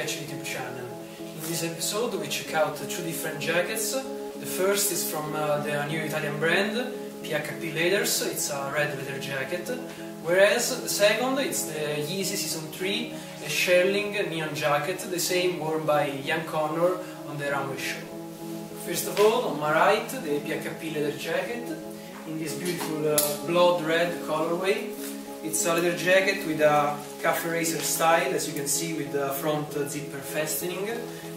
Lustercatcher YouTube channel. In this episode we check out two different jackets. The first is from uh, the new Italian brand, PHP Leathers, it's a red leather jacket. Whereas the second, is the Yeezy Season 3, a Shearling neon jacket, the same worn by Ian Connor on the runway show. First of all, on my right, the PHP leather jacket, in this beautiful uh, blood red colorway. It's a leather jacket with a cafe racer style, as you can see, with the front zipper fastening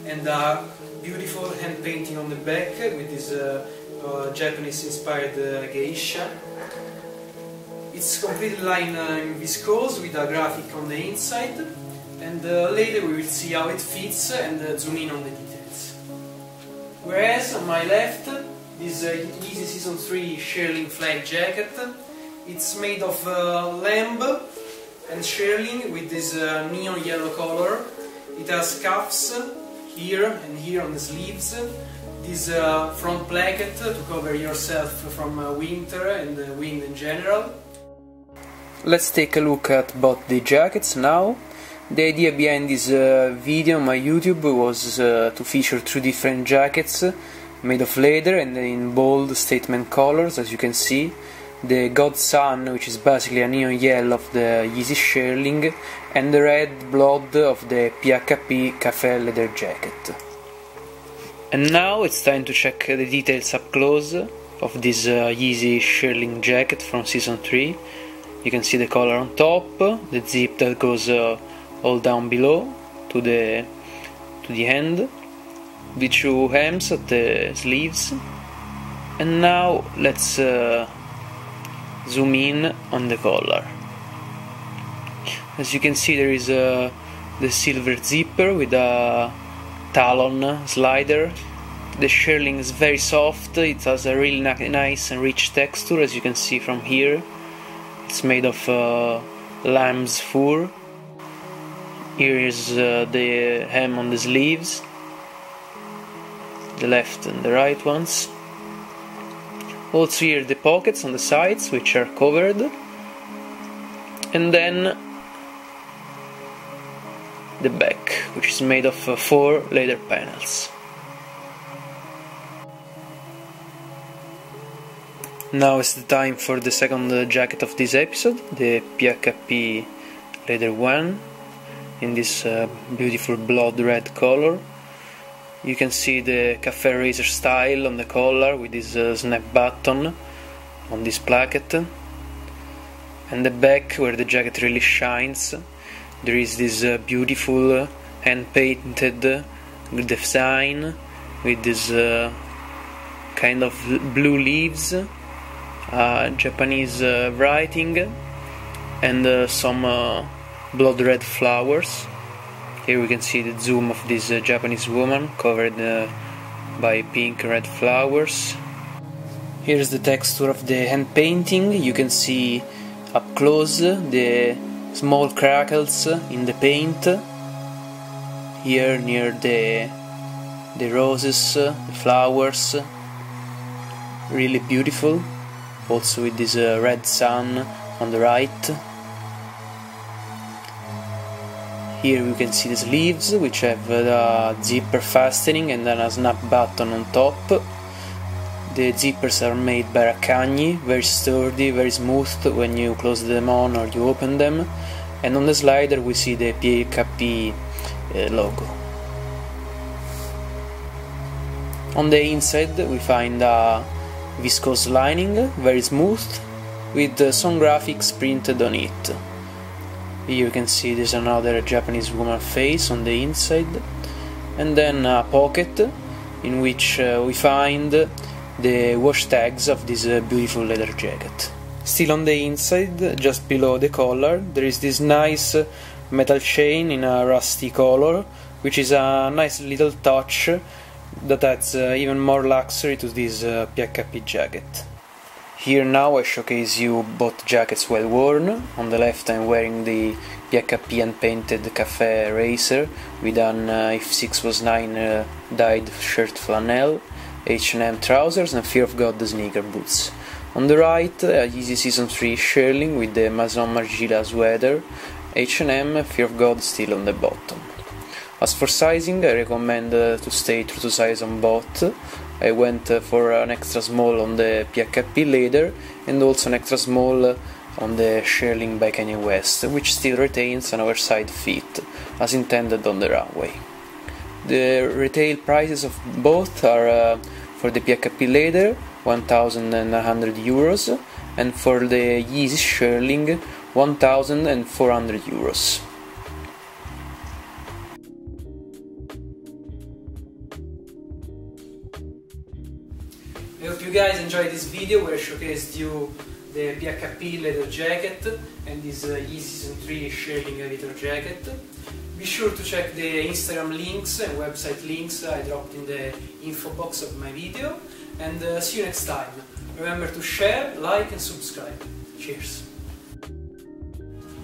and a beautiful hand painting on the back with this uh, uh, Japanese-inspired uh, geisha. It's completely lined uh, in viscose with a graphic on the inside, and uh, later we will see how it fits and uh, zoom in on the details. Whereas on my left, this Yeezy Season 3 Shearling flag jacket it's made of uh, lamb and shearling with this uh, neon yellow color. It has cuffs here and here on the sleeves. This uh, front placket to cover yourself from winter and wind in general. Let's take a look at both the jackets now. The idea behind this uh, video on my YouTube was uh, to feature two different jackets made of leather and in bold statement colors as you can see the God Sun, which is basically a neon yellow of the Yeezy Shearling, and the red blood of the PHP Cafe leather jacket. And now it's time to check the details up close of this uh, Yeezy Shearling jacket from season 3. You can see the collar on top, the zip that goes uh, all down below to the to the end, the two hems at the sleeves. And now let's uh, zoom in on the collar. As you can see there is a, the silver zipper with a talon slider. The shearling is very soft, it has a really nice and rich texture as you can see from here. It's made of uh, lamb's fur. Here is uh, the hem on the sleeves, the left and the right ones. Also here the pockets on the sides which are covered and then the back which is made of uh, four leather panels. Now is the time for the second uh, jacket of this episode, the PHP leather one in this uh, beautiful blood red color you can see the cafe racer style on the collar with this uh, snap button on this placket. And the back where the jacket really shines there is this uh, beautiful uh, hand painted design with this uh, kind of blue leaves uh, Japanese uh, writing and some blood red flowers here we can see the zoom of this uh, Japanese woman covered uh, by pink red flowers. Here's the texture of the hand painting. You can see up close the small crackles in the paint. Here near the the roses, the flowers. Really beautiful. Also with this uh, red sun on the right. Here we can see the sleeves which have the zipper fastening and then a snap button on top. The zippers are made by Raccagni, very sturdy, very smooth when you close them on or you open them. And on the slider we see the PHP uh, logo. On the inside we find a viscose lining, very smooth, with uh, some graphics printed on it. You can see there's another Japanese woman face on the inside and then a pocket in which uh, we find the wash tags of this uh, beautiful leather jacket. Still on the inside, just below the collar, there is this nice metal chain in a rusty color, which is a nice little touch that adds uh, even more luxury to this uh, PHP jacket. Here now I showcase you both jackets well worn. On the left I'm wearing the PHP handpainted Cafe Racer with an uh, if 6 was 9 uh, dyed shirt flannel, H&M trousers and Fear of God sneaker boots. On the right, uh, Yeezy Season 3 Shearling with the Maison Margiela sweater, H&M Fear of God still on the bottom. As for sizing, I recommend uh, to stay true to size on both. I went uh, for an extra small on the PHP leather and also an extra small on the Shearling by Kanye West, which still retains an oversized fit, as intended on the runway. The retail prices of both are uh, for the PHP leather 1900 euros and for the Yeezy Shearling 1400 euros. I hope you guys enjoyed this video where I showcased you the PHP leather jacket and this uh, Yeezy Season 3 Shearling leather jacket. Be sure to check the Instagram links and website links I dropped in the info box of my video and uh, see you next time. Remember to share, like and subscribe. Cheers!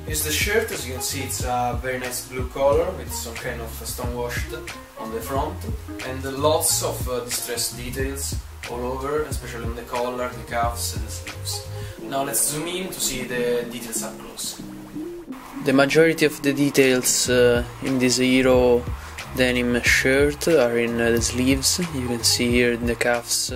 Here's the shirt, as you can see it's a very nice blue color with some kind of stone washed on the front and lots of uh, distressed details all over, especially on the collar, the cuffs and the sleeves. Now let's zoom in to see the details up close. The majority of the details uh, in this hero denim shirt are in uh, the sleeves. You can see here in the cuffs